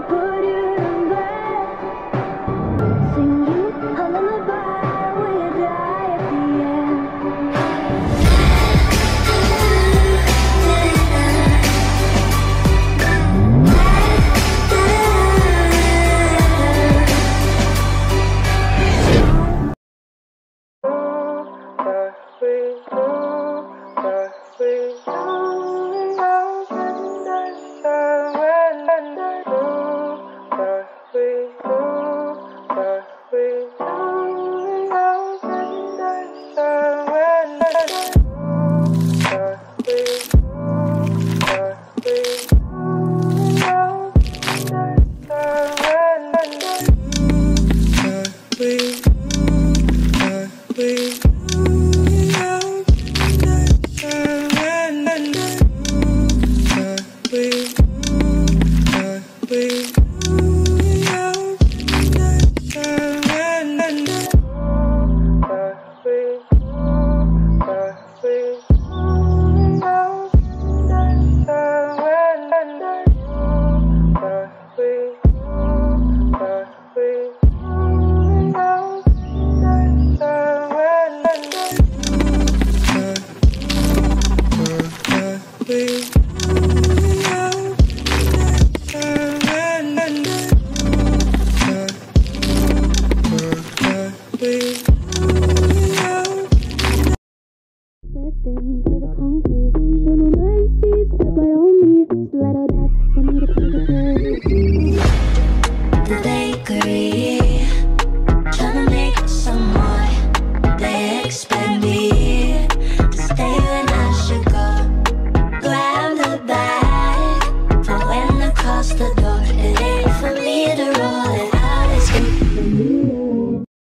to put Slipping